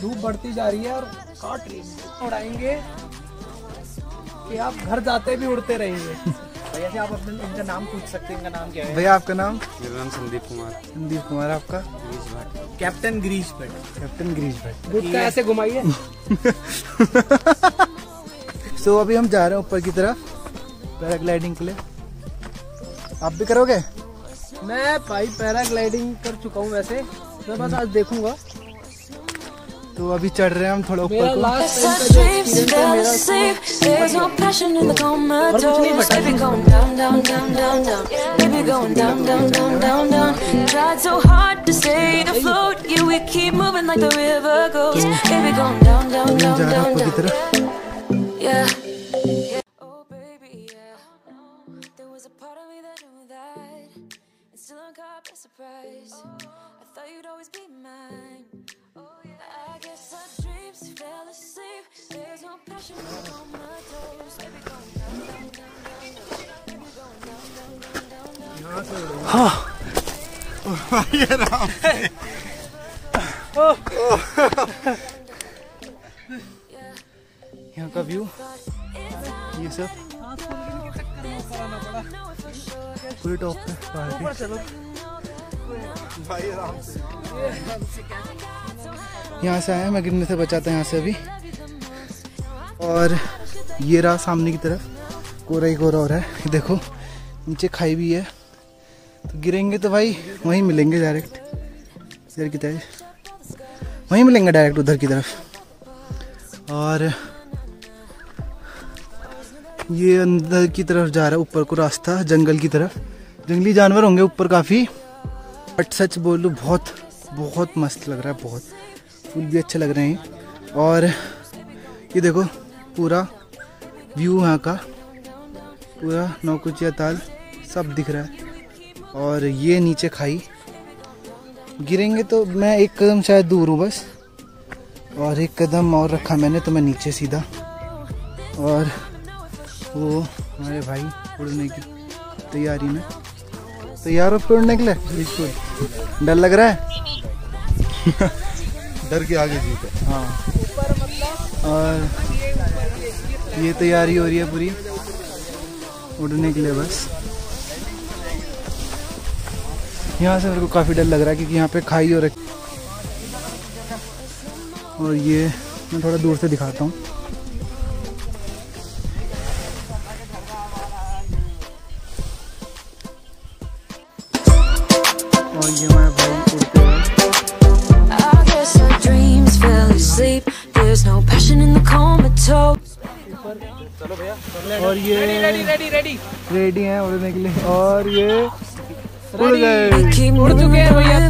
धूप बढ़ती जा रही है और काट रही है। उड़ाएँगे कि आप घर जाते भी उड़ते रहेंगे। भैया से आप अपने इनका नाम पूछ सकते हैं। इनका नाम क्या है? भैया आपका नाम? मेरा नाम संदीप कुमार। संदीप कुमार आपका? कैप्टन गिरीश भट्ट कैप्टन गिरीश भाई। दूध का ऐसे घुमाइए सो अभी हम जा रहे हैं ऊपर की तरफ़ पैराग्लाइडिंग के लिए। आप भी करोगे? मैं भाई पैराग्लाइडिंग कर चुका हूँ वैसे। मैं बस आज देखूँगा। तो अभी चढ़ रहे हैं हम थोड़ा मेरा ऊपर को लास्ट टाइम Such का जो dreams एक्सपीरियंस है fell मेरा asleep. There's no passion in the comatose. Baby going down, down, down, down, down. Baby going down, down, down, down, down. Tried so hard to stay afloat. Yeah, we keep moving like the river goes. Baby going down, down, अभी हम down, जा रहे हैं down, ऊपर की down. तरफ Yeah. Oh baby, yeah. There was a part of me that knew that, and still I'm caught by surprise. I thought you'd always be mine. I guess our dreams fell asleep. There's no passion on my toes. Baby, going down, down, down, down, down. Baby, going down, down, down, down, down. यहाँ का view ये सब पूरे top पे पहाड़ यहाँ से आया मैं गिरने से बचा था यहाँ से अभी। और ये रहा सामने की तरफ़ कोरा ही कोरा हो रहा है। देखो, नीचे खाई भी है। तो गिरेंगे तो भाई, वहीं मिलेंगे डायरेक्ट इधर की तरफ़। वहीं मिलेंगे डायरेक्ट उधर की तरफ़। और ये अंदर की तरफ़ जा रहा है, ऊपर को रास्ता, जंगल की तरफ़। जंगली जानवर होंगे ऊपर काफ़ी। बट सच बोलूँ, बहुत बहुत मस्त लग रहा है, बहुत। फूल भी अच्छे लग रहे हैं। और ये देखो, पूरा व्यू यहाँ का, पूरा नौकुचिया ताल सब दिख रहा है। और ये नीचे खाई। गिरेंगे तो मैं एक कदम शायद दूर हूँ बस। और एक कदम और रखा मैंने तो मैं नीचे सीधा। और वो हमारे भाई उड़ने की तैयारी में। तैयार फिर उड़ने के लिए? बिल्कुल। डर लग रहा है? डर के आगे जीत है। हाँ। और ये तैयारी हो रही है पूरी? उड़ने के लिए बस। यहाँ से मेरे को काफ़ी डर लग रहा है क्योंकि यहाँ पे खाई हो रखी और ये मैं थोड़ा दूर से दिखाता हूँ। और ये हमारे भाई उड़ते हुए I guess our dreams fell asleep. There's no passion in the comatose. और ये रेडी रेडी रेडी रेडी हैं उड़ने के लिए और ये उड़ We गए keep उड़ moving चुके हैं like the भैया।